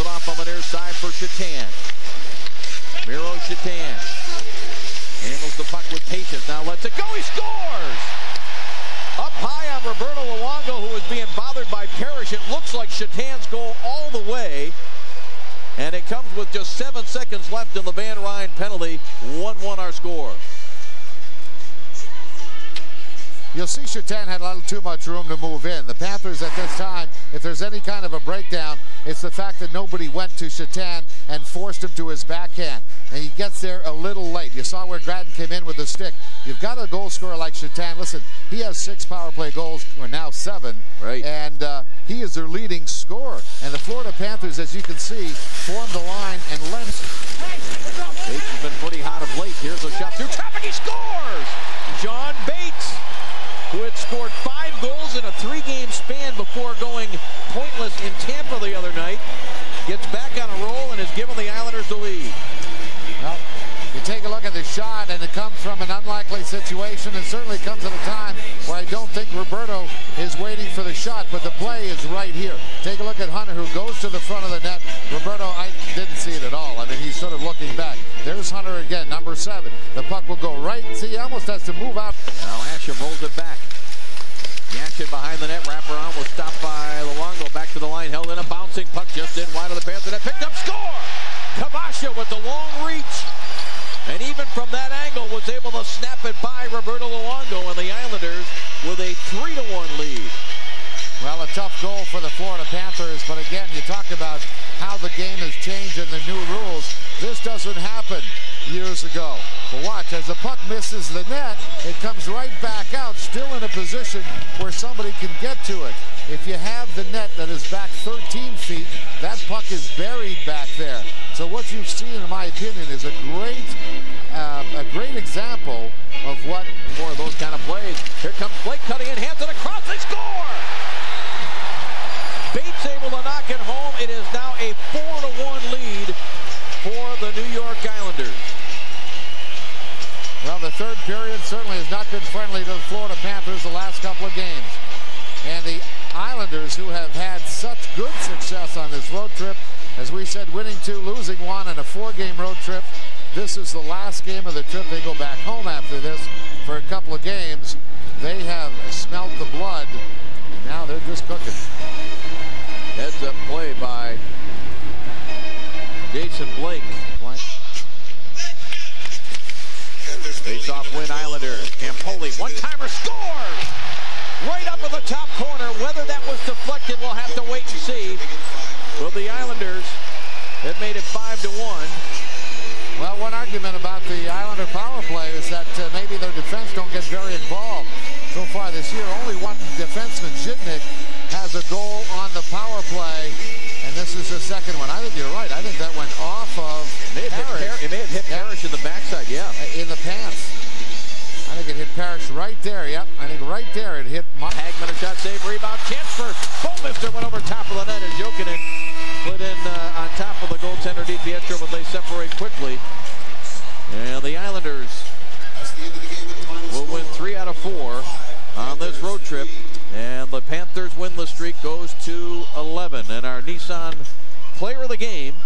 it off on the near side for Šatan. Miro Šatan handles the puck with patience. Now lets it go. He scores! Up high on Roberto Luongo, who is being bothered by Parrish. It looks like Šatan's goal all the way. And it comes with just seven seconds left in the Van Ryn penalty. 1-1 our score. You'll see Šatan had a little too much room to move in. The Panthers at this time, if there's any kind of a breakdown, it's the fact that nobody went to Šatan and forced him to his backhand. And he gets there a little late. You saw where Gratton came in with the stick. You've got a goal scorer like Šatan. Listen, he has six power play goals, or now seven. Right. And uh, he is their leading scorer. And the Florida Panthers, as you can see, formed the line and lens. Bates has been pretty hot of late. Here's a shot through traffic. He scores! Shawn Bates who had scored five goals in a three-game before going pointless in Tampa the other night, gets back on a roll and has given the Islanders the lead. Well, you take a look at the shot, and it comes from an unlikely situation, and certainly comes at a time where I don't think Roberto is waiting for the shot, but the play is right here. Take a look at Hunter, who goes to the front of the net. Roberto, I didn't see it at all. I mean, he's sort of looking back. There's Hunter again, number seven. The puck will go right. See, he almost has to move out. Now Asham rolls it back. Yashin behind the net, wraparound was stopped by Luongo. Back to the line, held in a bouncing puck just in wide of the Panther net. Picked up, score! Kvasha with the long reach. And even from that angle was able to snap it by Roberto Luongo and the Islanders with a 3-1 lead. Well, a tough goal for the Florida Panthers, but again, you talk about how the game has changed and the new rules. This doesn't happen years ago. But watch, as the puck misses the net, it comes right back out, still in a position where somebody can get to it. If you have the net that is back 13 feet, that puck is buried back there. So what you've seen, in my opinion, is a great, uh, a great example of what more of those kind of plays. Here comes Blake cutting in, hands it across, they score! Bates able to knock it home. It is now a 4-1 lead for the New York Islanders. Well, the third period certainly has not been friendly to the Florida Panthers the last couple of games. And the Islanders, who have had such good success on this road trip, as we said, winning two, losing one, and a four-game road trip. This is the last game of the trip. They go back home after this for a couple of games. They have smelt the blood, and now they're just cooking. Heads up play by Jason Blake. Off win Islanders. Campoli, one-timer scores! Right up in the top corner. Whether that was deflected, we'll have to wait and see. Well, the Islanders have made it 5 to one. Well, one argument about the Islander power play is that uh, maybe their defense don't get very involved so far this year. Only one defenseman, Zhitnik, has a goal on the power play, this is the second one. I think you're right. I think that went off of it may have Parrish. Hit, it may have hit yeah. Parrish in the backside, yeah. In the pants. I think it hit Parrish right there. Yep, I think right there it hit. Mar Hagman a shot save, rebound, chance for Bouwmeester went over top of the net as Jokinen put in uh, on top of the goaltender DiPietro, but they separate quickly. And the Islanders will win three out of four on this road trip. And Panthers winless streak goes to 11. And our Nissan player of the game